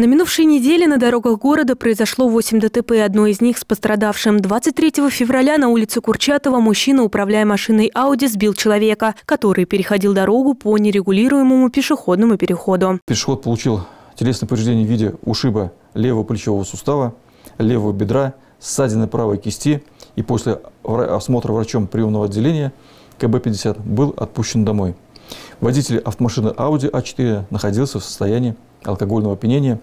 На минувшей неделе на дорогах города произошло 8 ДТП, одно из них с пострадавшим. 23 февраля на улице Курчатова мужчина, управляя машиной Ауди, сбил человека, который переходил дорогу по нерегулируемому пешеходному переходу. Пешеход получил телесное повреждение в виде ушиба левого плечевого сустава, левого бедра, ссадины правой кисти и после осмотра врачом приемного отделения КБ-50 был отпущен домой. Водитель автомашины Audi А4 находился в состоянии алкогольного опьянения.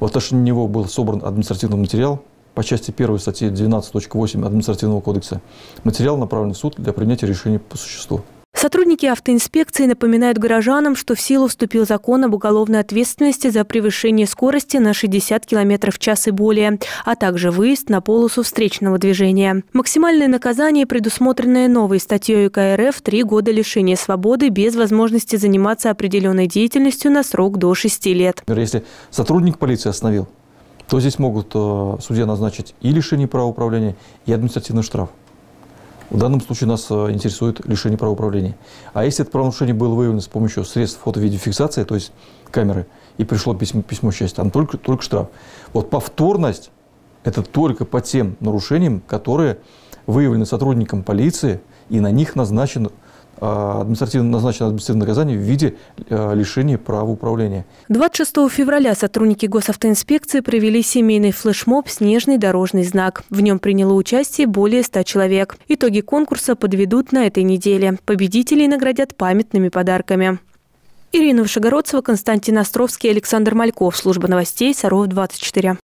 В отношении него был собран административный материал по части 1 статьи 12.8 Административного кодекса. Материал направлен в суд для принятия решения по существу. Сотрудники автоинспекции напоминают горожанам, что в силу вступил закон об уголовной ответственности за превышение скорости на 60 км в час и более, а также выезд на полосу встречного движения. Максимальное наказание, предусмотренное новой статьей КРФ, три года лишения свободы без возможности заниматься определенной деятельностью на срок до 6 лет. Если сотрудник полиции остановил, то здесь могут э, судья назначить и лишение права управления, и административный штраф. В данном случае нас э, интересует лишение права управления. А если это правонарушение было выявлено с помощью средств фото-видеофиксации, то есть камеры, и пришло письмо, письмо счастья, там только, только штраф. Вот повторность – это только по тем нарушениям, которые выявлены сотрудником полиции, и на них назначен административно назначено административное наказание в виде а, лишения права управления. 26 февраля сотрудники госавтоинспекции провели семейный флешмоб «Снежный дорожный знак». В нем приняло участие более 100 человек. Итоги конкурса подведут на этой неделе. Победителей наградят памятными подарками. Ирина Вышегородцева, Константин Островский, Александр Мальков. Служба новостей Саров 24.